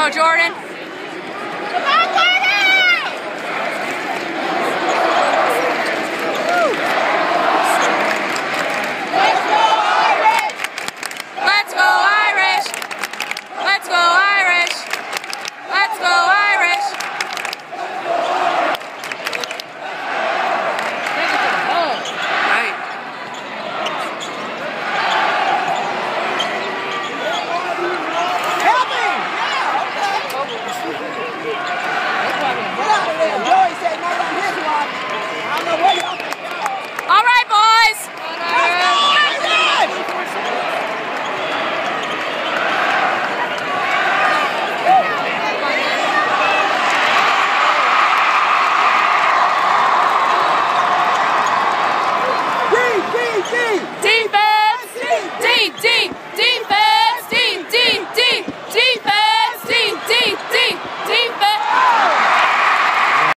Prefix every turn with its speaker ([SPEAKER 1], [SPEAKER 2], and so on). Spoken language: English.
[SPEAKER 1] go, Jordan.
[SPEAKER 2] Gee!